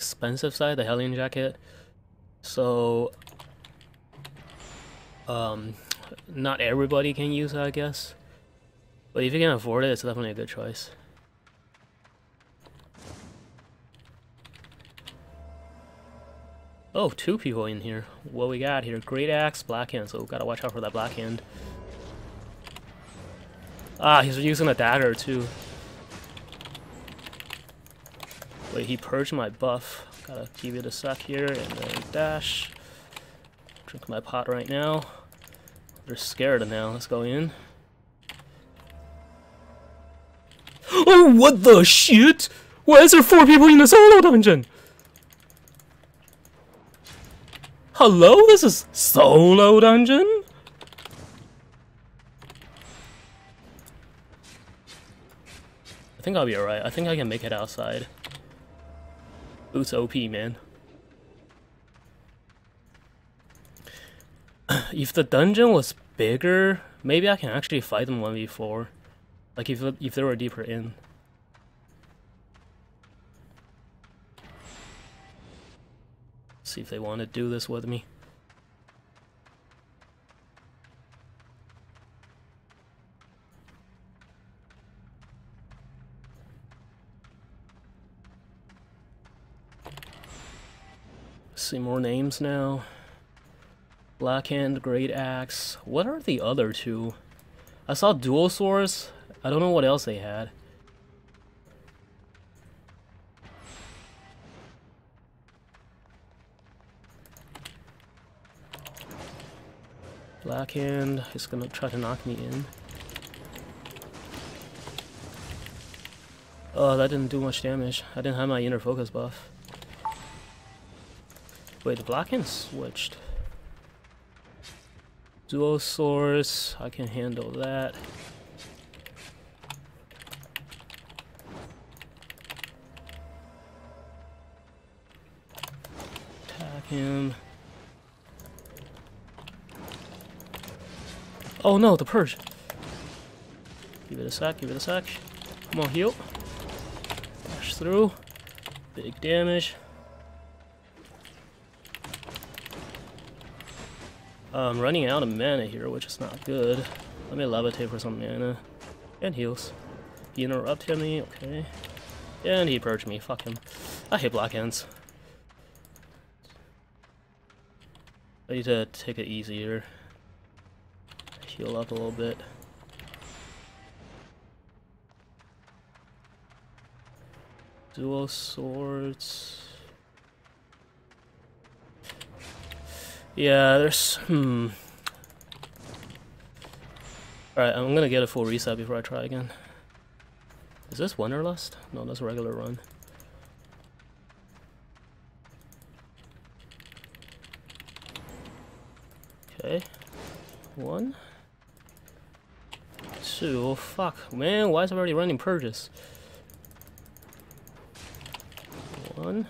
expensive side, the Hellion jacket. So, um, not everybody can use it, I guess. But if you can afford it, it's definitely a good choice. Oh, two people in here. What we got here? Great Axe, Black Hand, so gotta watch out for that Black Hand. Ah, he's using a dagger too. Wait, he purged my buff. Gotta give it a sec here and then dash. Drink my pot right now. They're scared now. Let's go in. Oh, what the shit? Why is there four people in the solo dungeon? Hello, this is solo dungeon? I think I'll be alright. I think I can make it outside. Boots OP, man. if the dungeon was bigger, maybe I can actually fight them 1v4. Like if, if they were deeper in. See if they want to do this with me. See more names now. Blackhand, Great Axe. What are the other two? I saw Dual Swords. I don't know what else they had. Blackhand is gonna try to knock me in. Oh, that didn't do much damage. I didn't have my inner focus buff. Wait, the black hand switched. Dual swords, I can handle that. Attack him. Oh no, the purge. Give it a sec, give it a sec. Come on, heal. Dash through. Big damage. I'm running out of mana here, which is not good. Let me levitate for some mana. And heals. He interrupted me, okay. And he purged me, fuck him. I hate black hands. I need to take it easier. Heal up a little bit. Dual swords. Yeah, there's... Hmm. Alright, I'm gonna get a full reset before I try again. Is this Wanderlust? No, that's regular run. Okay. One. Two. Oh, fuck. Man, why is it already running purges? One.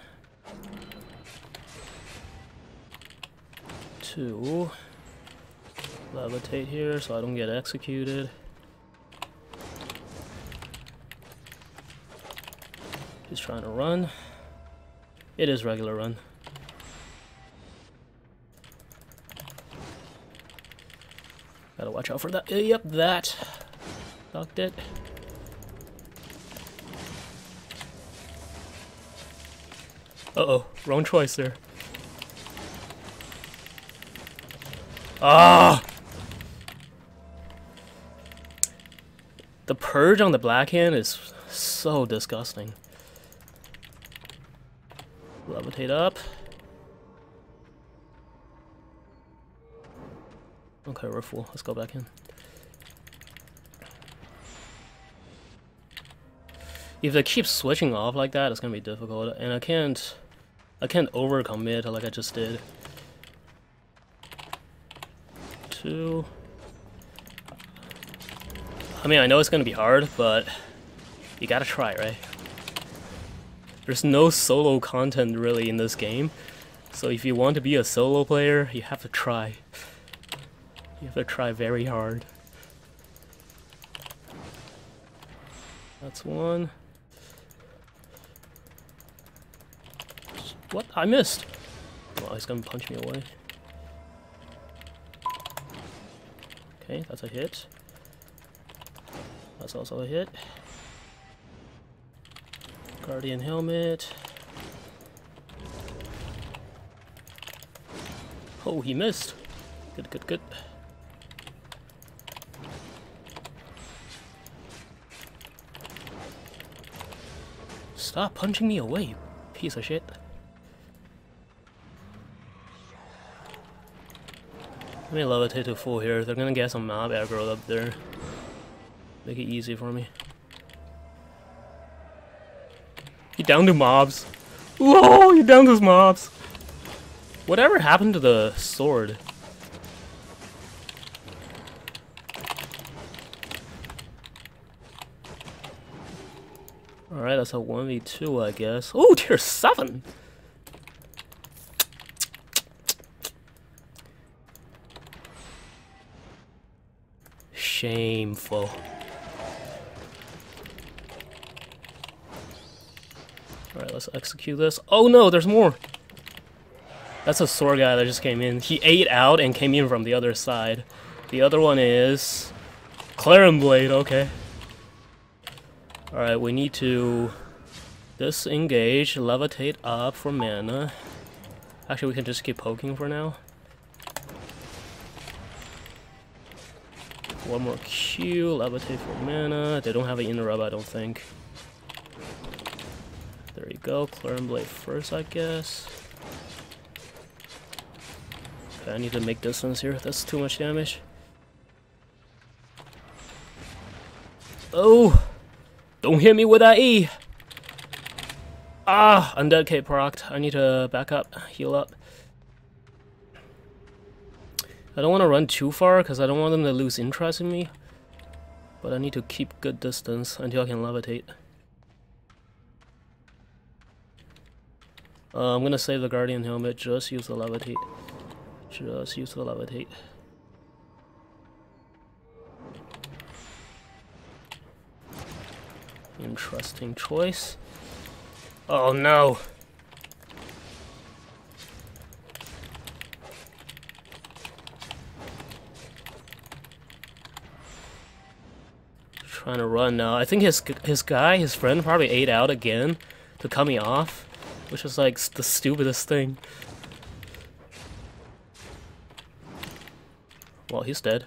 To levitate here so I don't get executed. He's trying to run. It is regular run. Gotta watch out for that. Yep, that. Ducked it. Uh-oh, wrong choice there. Ah! The purge on the black hand is so disgusting. Levitate up. Okay, we're full. Let's go back in. If they keep switching off like that, it's gonna be difficult, and I can't, I can't overcommit like I just did. Two. I mean, I know it's gonna be hard, but you gotta try, right? There's no solo content really in this game, so if you want to be a solo player, you have to try. You have to try very hard. That's one. What? I missed. Oh, he's gonna punch me away. Okay, that's a hit. That's also a hit. Guardian helmet. Oh, he missed. Good, good, good. Stop punching me away, piece of shit. Let me levitate to full here. They're gonna get some mob aggro up there. Make it easy for me. You down to mobs. Whoa, you down to mobs. Whatever happened to the sword? Alright, that's a 1v2, I guess. Oh, tier 7! Shameful. Alright, let's execute this. Oh no, there's more! That's a sword guy that just came in. He ate out and came in from the other side. The other one is... Clarent Blade, okay. Alright, we need to disengage, levitate up for mana. Actually, we can just keep poking for now. One more Q, levitate for mana. They don't have an interrupt, I don't think. There you go, Clarent Blade first, I guess. Okay, I need to make distance here. That's too much damage. Oh! Don't hit me with that E! Ah! Undead procced. I need to back up, heal up. I don't want to run too far because I don't want them to lose interest in me. But I need to keep good distance until I can levitate. Uh, I'm gonna save the Guardian Helmet, just use the levitate. Just use the levitate. Interesting choice. Oh no! Trying to run now. I think his his guy, his friend, probably ate out again to cut me off, which is like the stupidest thing. Well, he's dead.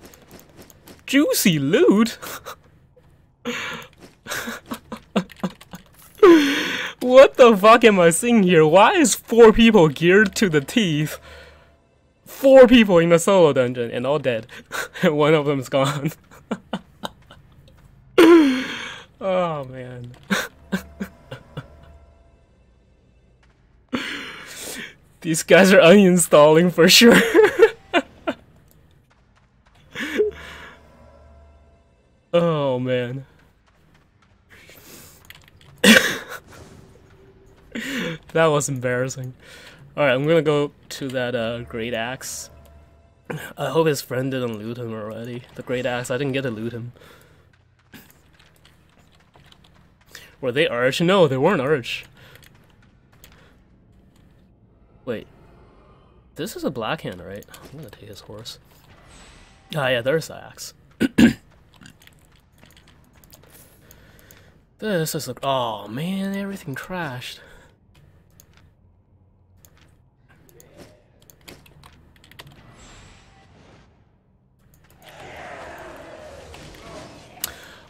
Juicy loot? what the fuck am I seeing here? Why is four people geared to the teeth? Four people in the solo dungeon and all dead. and one of them's gone. oh man. These guys are uninstalling for sure. oh man. that was embarrassing. Alright, I'm gonna go to that uh, Great Axe. I hope his friend didn't loot him already. The Great Axe, I didn't get to loot him. Were they Arch? No, they weren't Arch. Wait. This is a Blackhand, right? I'm gonna take his horse. Ah, yeah, there's the axe. this is like, oh man, everything crashed.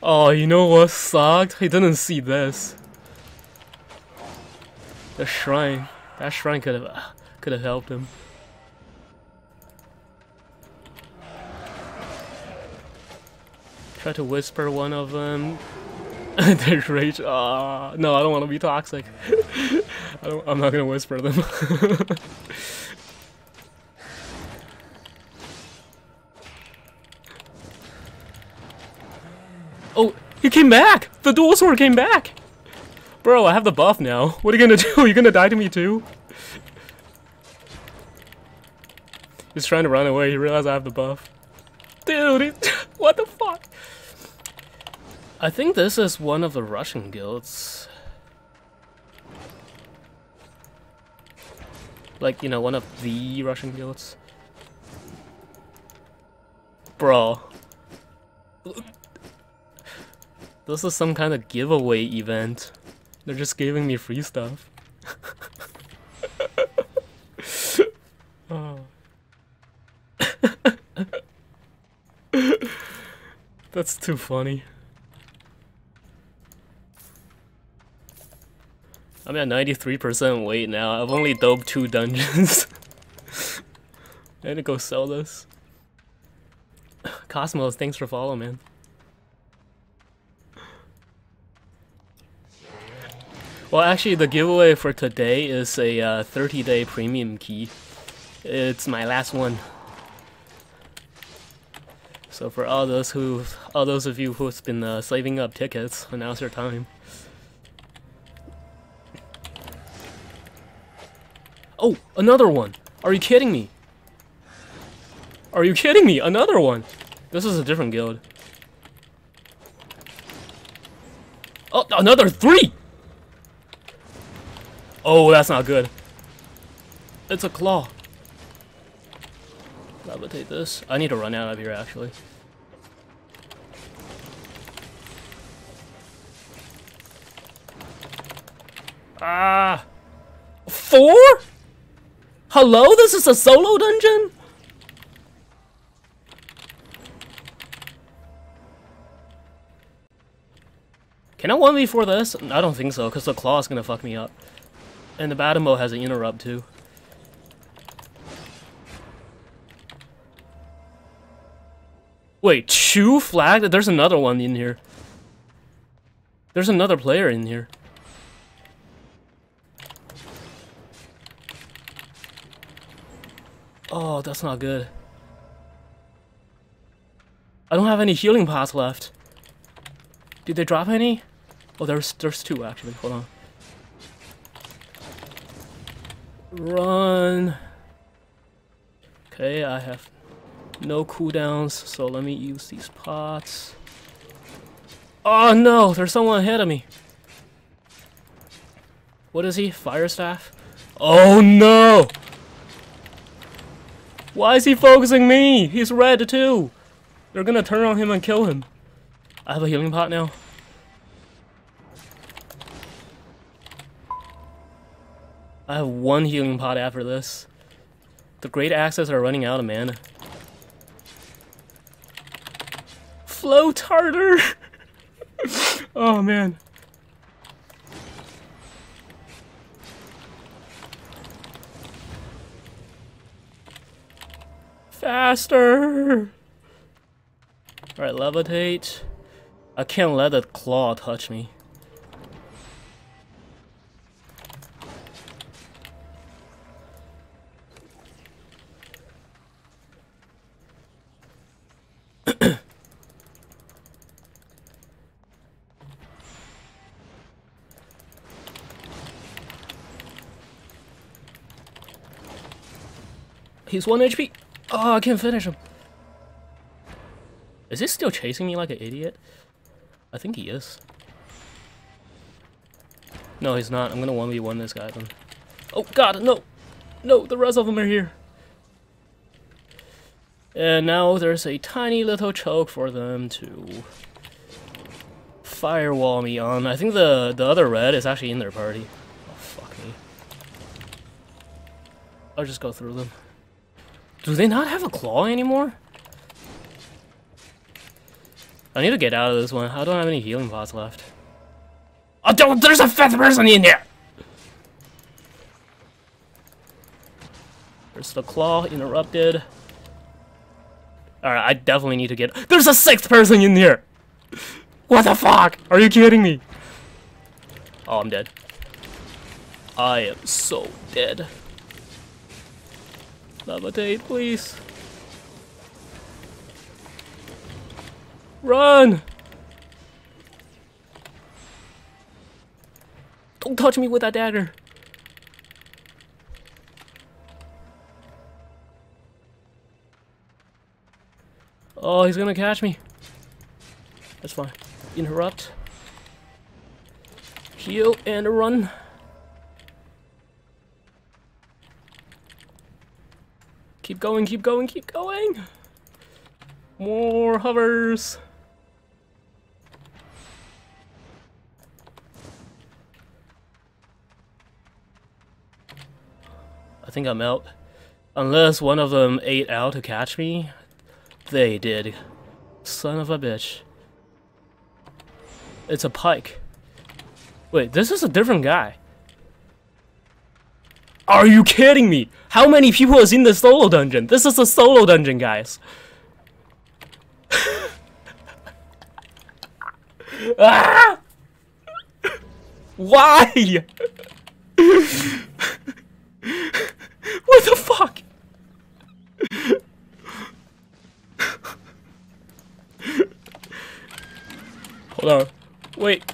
Oh, you know what sucked? He didn't see this. The shrine. That shrine could have could have helped him. Try to whisper one of them. There's rage. Ah, no, I don't want to be toxic. I don't. I'm not gonna whisper them. Oh, he came back! The dual sword came back! Bro, I have the buff now. What are you gonna do? Are You gonna die to me too? He's trying to run away. He realized I have the buff. Dude, what the fuck? I think this is one of the Russian guilds. Like, you know, one of the Russian guilds. Bro. This is some kind of giveaway event. They're just giving me free stuff. oh. That's too funny. I'm at 93% weight now. I've only doped two dungeons. I need to go sell this. Cosmos, thanks for following, man. Well, actually, the giveaway for today is a 30-day uh, premium key. It's my last one. So for all those who, all those of you who's been uh, saving up tickets, now's your time. Oh, another one! Are you kidding me? Are you kidding me? Another one! This is a different guild. Oh, another three! Oh, that's not good. It's a claw. Levitate this. I need to run out of here, actually. Ah! Four? Hello? This is a solo dungeon? Can I 1v4 this? I don't think so, because the claw is gonna fuck me up. And the Batamo has an interrupt too. Wait, two flagged? There's another one in here. There's another player in here. Oh, that's not good. I don't have any healing pots left. Did they drop any? Oh, there's there's two actually. Hold on. Run. Okay, I have no cooldowns, so let me use these pots. Oh no, there's someone ahead of me. What is he? Fire staff? Oh no! Why is he focusing me? He's red too. They're gonna turn on him and kill him. I have a healing pot now. I have one healing pot after this. The great axes are running out of mana. Float harder! oh man. Faster! Alright, levitate. I can't let that claw touch me. He's 1 HP. Oh, I can't finish him. Is he still chasing me like an idiot? I think he is. No, he's not. I'm gonna 1v1 this guy then. Oh god, no! No, the rest of them are here. And now there's a tiny little choke for them to firewall me on. I think the, the other red is actually in their party. Oh, fuck me. I'll just go through them. Do they not have a claw anymore? I need to get out of this one. I don't have any healing pots left. Oh, don't, there's a fifth person in there! There's the claw interrupted. Alright, I definitely need to get- There's a sixth person in here! What the fuck? Are you kidding me? Oh, I'm dead. I am so dead. Levitate, please. Run! Don't touch me with that dagger. Oh, he's gonna catch me. That's fine. Interrupt. Heal and run. Keep going, keep going, keep going! More hovers! I think I'm out. Unless one of them ate out to catch me. They did. Son of a bitch. It's a pike. Wait, this is a different guy. Are you kidding me? How many people is in the solo dungeon? This is a solo dungeon, guys. ah! Why? what the fuck? Hold on. Wait.